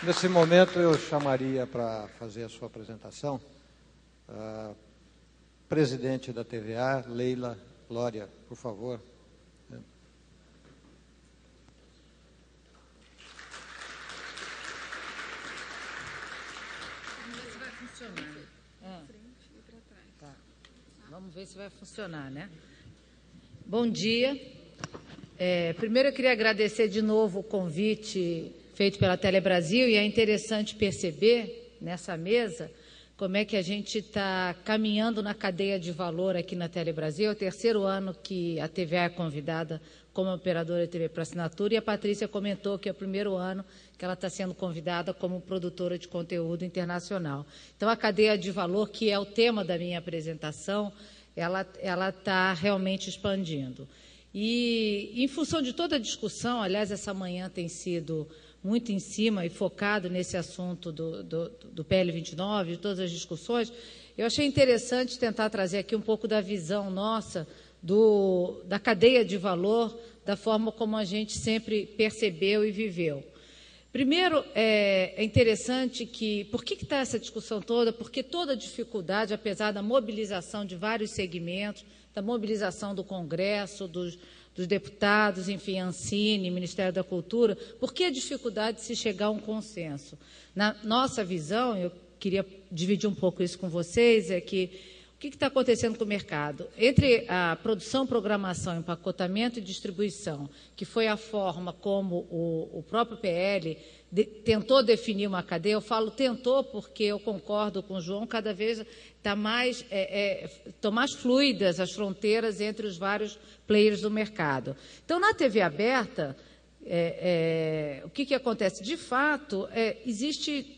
Nesse momento, eu chamaria para fazer a sua apresentação a presidente da TVA, Leila Glória, por favor. Vamos ver se vai funcionar, né? Bom dia. É, primeiro eu queria agradecer de novo o convite feito pela Telebrasil e é interessante perceber nessa mesa como é que a gente está caminhando na cadeia de valor aqui na Telebrasil. É o terceiro ano que a TVA é convidada como operadora de TV para assinatura e a Patrícia comentou que é o primeiro ano que ela está sendo convidada como produtora de conteúdo internacional. Então, a cadeia de valor, que é o tema da minha apresentação, ela está realmente expandindo. E, em função de toda a discussão, aliás, essa manhã tem sido muito em cima e focado nesse assunto do, do, do PL 29, de todas as discussões, eu achei interessante tentar trazer aqui um pouco da visão nossa do, da cadeia de valor, da forma como a gente sempre percebeu e viveu. Primeiro, é, é interessante que. Por que está essa discussão toda? Porque toda dificuldade, apesar da mobilização de vários segmentos, da mobilização do Congresso, dos, dos deputados, enfim, Ancine, Ministério da Cultura, por que a dificuldade de se chegar a um consenso? Na nossa visão, eu queria dividir um pouco isso com vocês, é que o que está acontecendo com o mercado? Entre a produção, programação, empacotamento e distribuição, que foi a forma como o, o próprio PL de, tentou definir uma cadeia, eu falo tentou porque eu concordo com o João, cada vez está mais, é, é, estão mais fluidas as fronteiras entre os vários players do mercado. Então, na TV aberta, é, é, o que, que acontece? De fato, é, existe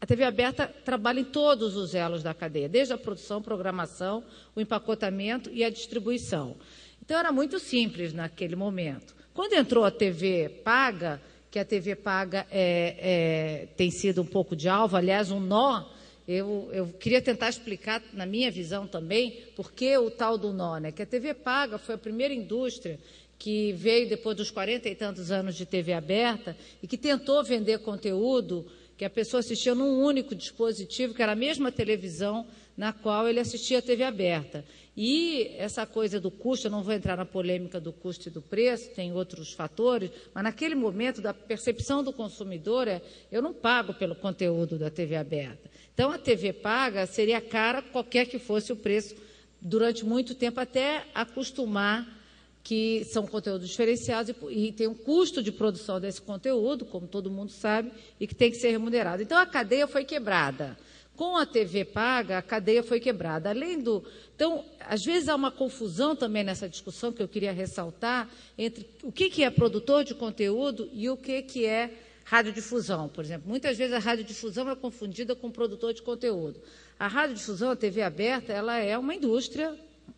a TV aberta trabalha em todos os elos da cadeia, desde a produção, programação, o empacotamento e a distribuição. Então era muito simples naquele momento. Quando entrou a TV paga, que a TV paga é, é, tem sido um pouco de alvo, aliás, um nó, eu, eu, queria tentar explicar, na minha visão também, por que o tal do nó, né? Que a TV paga foi a primeira indústria que veio depois dos 40 e tantos anos de TV aberta e que tentou vender conteúdo que a pessoa assistia num único dispositivo, que era a mesma televisão na qual ele assistia a TV aberta. E essa coisa do custo, eu não vou entrar na polêmica do custo e do preço, tem outros fatores, mas naquele momento da percepção do consumidor é, eu não pago pelo conteúdo da TV aberta. Então a TV paga seria cara qualquer que fosse o preço durante muito tempo até acostumar que são conteúdos diferenciados e, e, tem um custo de produção desse conteúdo, como todo mundo sabe, e que tem que ser remunerado. Então, a cadeia foi quebrada. Com a TV paga, a cadeia foi quebrada. Além do. Então, às vezes há uma confusão também nessa discussão que eu queria ressaltar entre o que, que é produtor de conteúdo e o que, que é radiodifusão, por exemplo. Muitas vezes a radiodifusão é confundida com produtor de conteúdo. A radiodifusão, a TV aberta, ela é uma indústria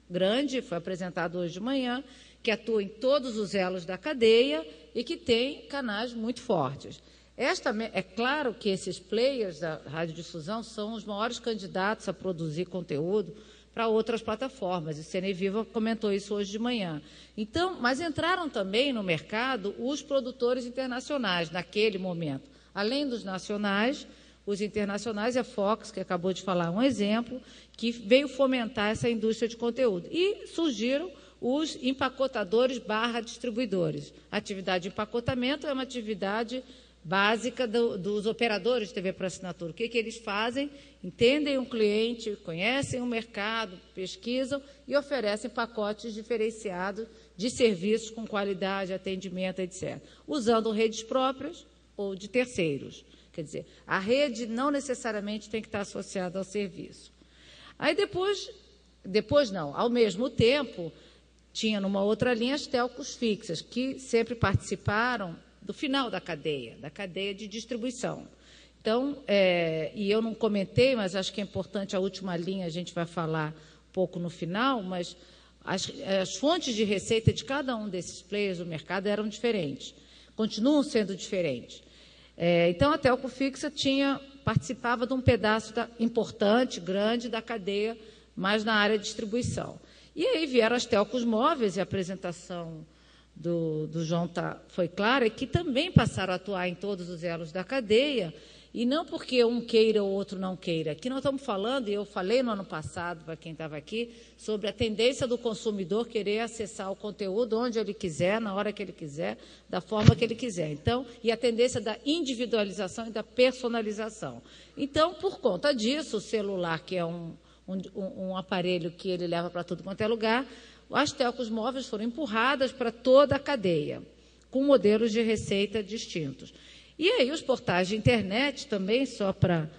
grande, foi apresentado hoje de manhã, que atua em todos os elos da cadeia e que tem canais muito fortes. Esta, é claro que esses players da radiodifusão são os maiores candidatos a produzir conteúdo para outras plataformas. E Cine Viva comentou isso hoje de manhã. Então, mas entraram também no mercado os produtores internacionais naquele momento. Além dos nacionais, os internacionais, a Fox, que acabou de falar um exemplo, que veio fomentar essa indústria de conteúdo. E surgiram os empacotadores barra distribuidores. A atividade de empacotamento é uma atividade básica do, dos operadores de TV para assinatura. O que, que eles fazem? Entendem o cliente, conhecem o mercado, pesquisam e oferecem pacotes diferenciados de serviços com qualidade, atendimento, etc. Usando redes próprias ou de terceiros. Quer dizer, a rede não necessariamente tem que estar associada ao serviço. Aí depois, depois não, ao mesmo tempo, tinha numa outra linha as telcos fixas, que sempre participaram do final da cadeia, da cadeia de distribuição. Então, é, e eu não comentei, mas acho que é importante, a última linha a gente vai falar um pouco no final, mas as, as fontes de receita de cada um desses players do mercado eram diferentes, continuam sendo diferentes. É, então, a telco fixa tinha, participava de um pedaço da, importante, grande, da cadeia, mas na área de distribuição. E aí vieram as telcos móveis e a apresentação do, do João tá, foi clara, que também passaram a atuar em todos os elos da cadeia, e não porque um queira ou outro não queira. Aqui nós estamos falando, e eu falei no ano passado, para quem estava aqui, sobre a tendência do consumidor querer acessar o conteúdo onde ele quiser, na hora que ele quiser, da forma que ele quiser. Então, e a tendência da individualização e da personalização. Então, por conta disso, o celular, que é um, um, um aparelho que ele leva para tudo quanto é lugar, as telcos móveis foram empurradas para toda a cadeia, com modelos de receita distintos. E aí os portais de internet também, só para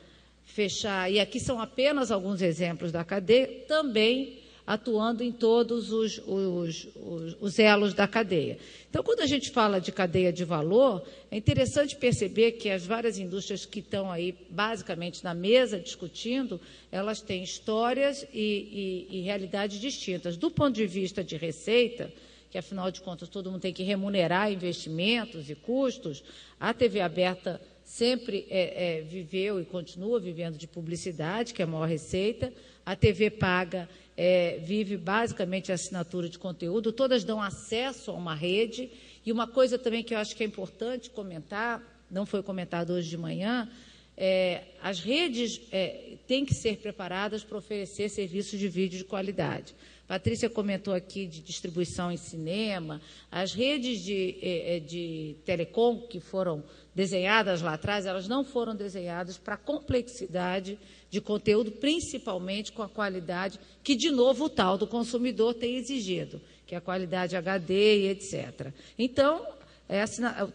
fechar, e aqui são apenas alguns exemplos da cadeia, também atuando em todos os, os, os, os, elos da cadeia. Então, quando a gente fala de cadeia de valor, é interessante perceber que as várias indústrias que estão aí, basicamente, na mesa discutindo, elas têm histórias e, e, e realidades distintas. Do ponto de vista de receita, que afinal de contas todo mundo tem que remunerar investimentos e custos, a TV aberta sempre é, é, viveu e continua vivendo de publicidade, que é a maior receita. A TV paga é, vive basicamente a assinatura de conteúdo, todas dão acesso a uma rede. E uma coisa também que eu acho que é importante comentar, não foi comentado hoje de manhã, é, as redes é, têm que ser preparadas para oferecer serviços de vídeo de qualidade. Patrícia comentou aqui de distribuição em cinema, as redes de, eh, eh, de telecom que foram desenhadas lá atrás, elas não foram desenhadas para a complexidade de conteúdo, principalmente com a qualidade que, de novo, o tal do consumidor tem exigido, que é a qualidade HD e etc. Então,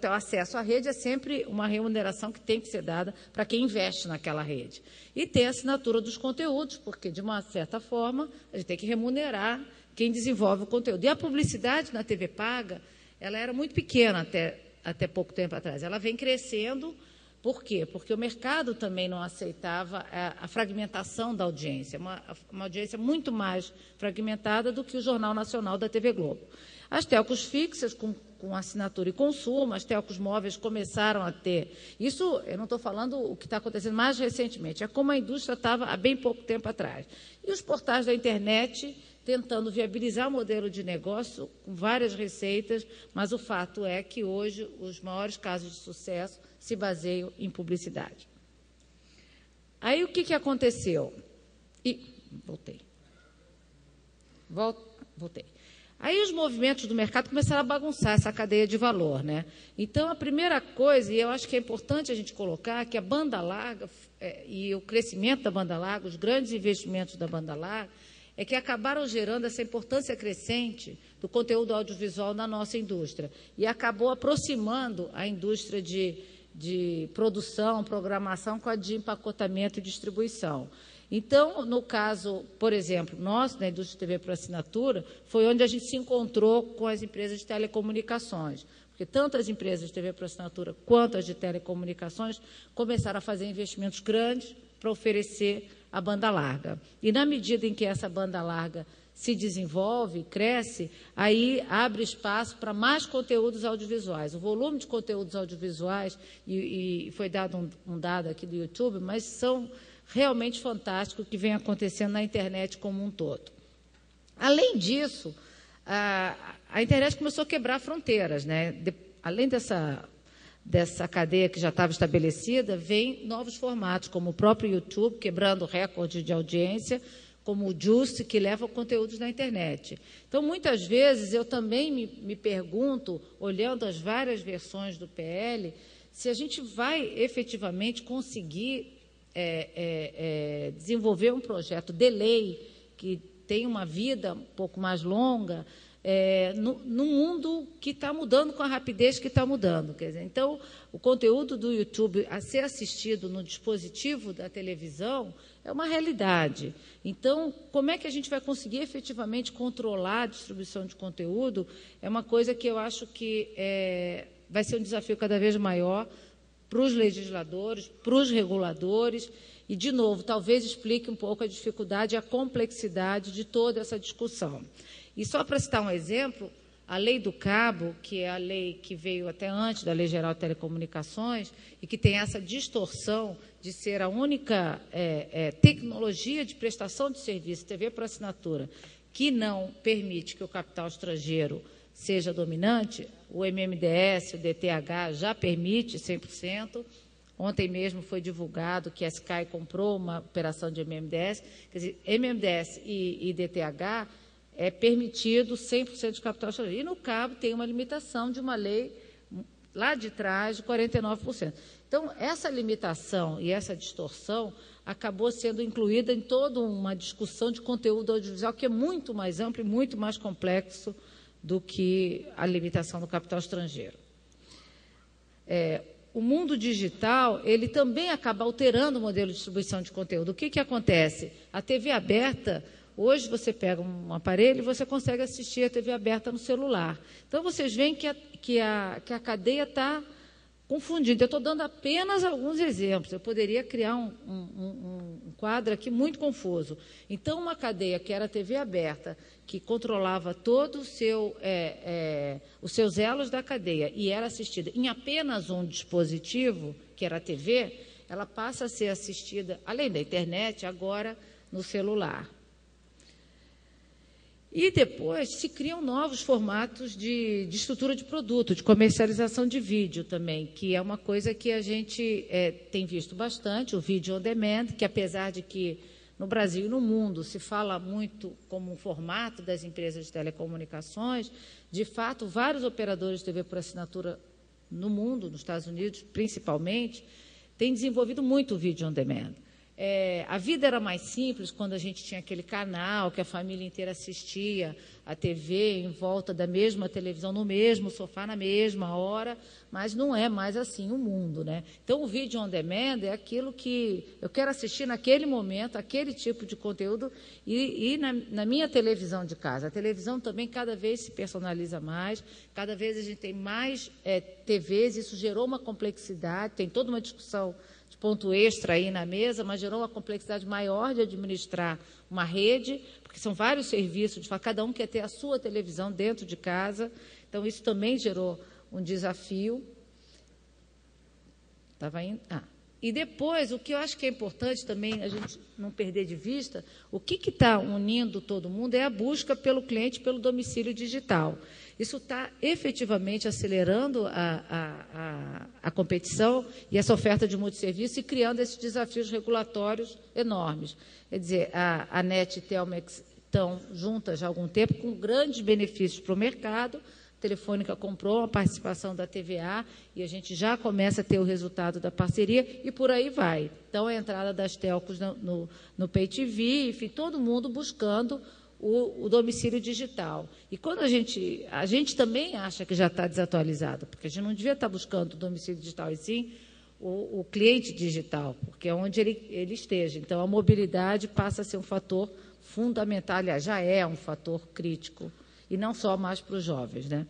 o acesso à rede é sempre uma remuneração que tem que ser dada para quem investe naquela rede. E tem a assinatura dos conteúdos, porque, de uma certa forma, a gente tem que remunerar quem desenvolve o conteúdo. E a publicidade na TV paga, ela era muito pequena até, até pouco tempo atrás. Ela vem crescendo, por quê? Porque o mercado também não aceitava a, a fragmentação da audiência, uma, uma audiência muito mais fragmentada do que o Jornal Nacional da TV Globo. As telcos fixas, com com assinatura e consumo, as telcos móveis começaram a ter. Isso, eu não estou falando o que está acontecendo mais recentemente, é como a indústria estava há bem pouco tempo atrás. E os portais da internet tentando viabilizar o modelo de negócio com várias receitas, mas o fato é que hoje os maiores casos de sucesso se baseiam em publicidade. Aí o que, que aconteceu? E voltei. voltei. Aí os movimentos do mercado começaram a bagunçar essa cadeia de valor. Né? Então, a primeira coisa, e eu acho que é importante a gente colocar, que a banda larga é, e o crescimento da banda larga, os grandes investimentos da banda larga, é que acabaram gerando essa importância crescente do conteúdo audiovisual na nossa indústria. E acabou aproximando a indústria de, de produção, programação com a de empacotamento e distribuição. Então, no caso, por exemplo, nós, na indústria de TV por assinatura, foi onde a gente se encontrou com as empresas de telecomunicações. Porque tanto as empresas de TV por assinatura quanto as de telecomunicações começaram a fazer investimentos grandes para oferecer a banda larga. E na medida em que essa banda larga se desenvolve, cresce, aí abre espaço para mais conteúdos audiovisuais. O volume de conteúdos audiovisuais, e, e foi dado um, um, dado aqui do YouTube, mas são realmente fantástico que vem acontecendo na internet como um todo. Além disso, a, a internet começou a quebrar fronteiras. Né? De, além dessa, dessa cadeia que já estava estabelecida, vem novos formatos, como o próprio YouTube, quebrando recorde de audiência, como o Just, que leva conteúdos na internet. Então, muitas vezes, eu também me, me pergunto, olhando as várias versões do PL, se a gente vai efetivamente conseguir é, é, é, desenvolver um projeto de lei que tem uma vida um pouco mais longa, é, no, no, mundo que está mudando com a rapidez que está mudando. Dizer, então, o conteúdo do YouTube a ser assistido no dispositivo da televisão é uma realidade. Então, como é que a gente vai conseguir efetivamente controlar a distribuição de conteúdo? É uma coisa que eu acho que é, vai ser um desafio cada vez maior para os legisladores, para os reguladores, e, de novo, talvez explique um pouco a dificuldade e a complexidade de toda essa discussão. E só para citar um exemplo, a lei do cabo, que é a lei que veio até antes da Lei Geral de Telecomunicações e que tem essa distorção de ser a única é, é, tecnologia de prestação de serviço, TV por assinatura, que não permite que o capital estrangeiro seja dominante, o MMDS, o DTH já permite 100%. Ontem mesmo foi divulgado que a Sky comprou uma operação de MMDS. Quer dizer, MMDS e, e DTH é permitido 100% de capital estrangeiro. E no cabo tem uma limitação de uma lei lá de trás de 49%. Então, essa limitação e essa distorção acabou sendo incluída em toda uma discussão de conteúdo audiovisual que é muito mais amplo e muito mais complexo do que a limitação do capital estrangeiro. É, o mundo digital, ele também acaba alterando o modelo de distribuição de conteúdo. O que, que acontece? A TV aberta, hoje você pega um aparelho e você consegue assistir a TV aberta no celular. Então, vocês veem que a, que a, que a cadeia está confundindo. Eu estou dando apenas alguns exemplos. Eu poderia criar um, um, um, quadro aqui muito confuso. Então, uma cadeia que era TV aberta, que controlava todo o seu, é, é, os seus elos da cadeia e era assistida em apenas um dispositivo, que era a TV, ela passa a ser assistida, além da internet, agora no celular. E depois se criam novos formatos de, de, estrutura de produto, de comercialização de vídeo também, que é uma coisa que a gente é, tem visto bastante, o vídeo on demand, que apesar de que no Brasil e no mundo se fala muito como um formato das empresas de telecomunicações, de fato, vários operadores de TV por assinatura no mundo, nos Estados Unidos principalmente, têm desenvolvido muito o vídeo on demand. É, a vida era mais simples quando a gente tinha aquele canal que a família inteira assistia a TV em volta da mesma televisão, no mesmo sofá, na mesma hora, mas não é mais assim o mundo. Né? Então, o vídeo on demand é aquilo que eu quero assistir naquele momento, aquele tipo de conteúdo, e, e na, na, minha televisão de casa. A televisão também cada vez se personaliza mais, cada vez a gente tem mais é, TVs, isso gerou uma complexidade, tem toda uma discussão ponto extra aí na mesa, mas gerou uma complexidade maior de administrar uma rede, porque são vários serviços, de cada um quer ter a sua televisão dentro de casa, então isso também gerou um desafio. Estava indo. Ah. E depois, o que eu acho que é importante também a gente não perder de vista, o que está unindo todo mundo é a busca pelo cliente pelo domicílio digital. Isso está efetivamente acelerando a, a, a, a, competição e essa oferta de multisserviço e criando esses desafios regulatórios enormes. Quer dizer, a, a NET e Telmex estão juntas há algum tempo, com grandes benefícios para o mercado. Telefônica comprou a participação da TVA e a gente já começa a ter o resultado da parceria e por aí vai. Então, a entrada das telcos no, no, no Pay TV, enfim, todo mundo buscando o, o, domicílio digital. E quando a gente, a gente também acha que já está desatualizado, porque a gente não devia estar buscando o domicílio digital, e sim o, o cliente digital, porque é onde ele, ele esteja. Então, a mobilidade passa a ser um fator fundamental, aliás, já é um fator crítico, e não só mais para os jovens. Né?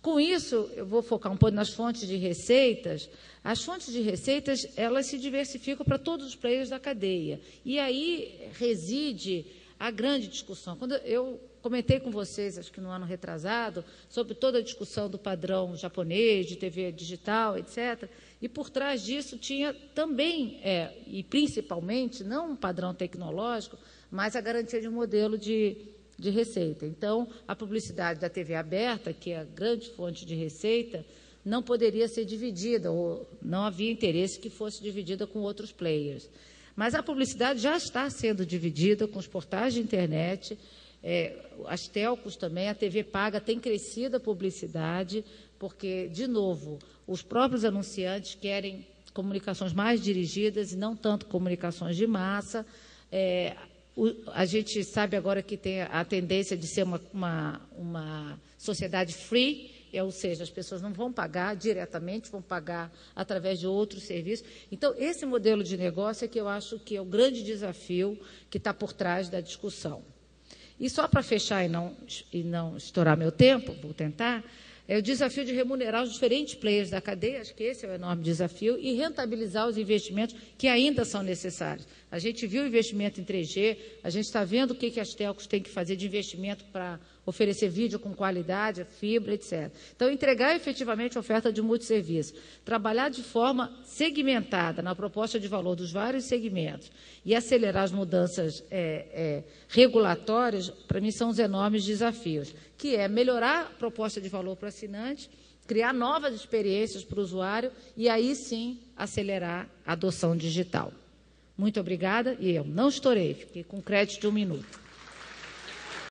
Com isso, eu vou focar um pouco nas fontes de receitas. As fontes de receitas, elas se diversificam para todos os players da cadeia. E aí reside a grande discussão. Quando eu comentei com vocês, acho que no ano retrasado, sobre toda a discussão do padrão japonês, de TV digital, etc. E por trás disso tinha também, é, e principalmente, não um padrão tecnológico, mas a garantia de um modelo de, de receita. Então, a publicidade da TV aberta, que é a grande fonte de receita, não poderia ser dividida, ou não havia interesse que fosse dividida com outros players. Mas a publicidade já está sendo dividida com os portais de internet, é, as telcos também, a TV paga tem crescido a publicidade, porque, de novo, os próprios anunciantes querem comunicações mais dirigidas e não tanto comunicações de massa. É, o, a gente sabe agora que tem a tendência de ser uma, uma, uma sociedade free, é, ou seja, as pessoas não vão pagar diretamente, vão pagar através de outros serviços. Então, esse modelo de negócio é que eu acho que é o grande desafio que está por trás da discussão. E só para fechar e não, e não estourar meu tempo, vou tentar, é o desafio de remunerar os diferentes players da cadeia, acho que esse é o enorme desafio, e rentabilizar os investimentos que ainda são necessários. A gente viu o investimento em 3G, a gente está vendo o que, que as telcos têm que fazer de investimento para oferecer vídeo com qualidade, fibra, etc. Então, entregar efetivamente oferta de multisserviço, trabalhar de forma segmentada na proposta de valor dos vários segmentos e acelerar as mudanças é, é, regulatórias, para mim, são os enormes desafios, que é melhorar a proposta de valor para o assinante, criar novas experiências para o usuário e aí sim acelerar a adoção digital. Muito obrigada e eu não estourei, fiquei com crédito de um minuto.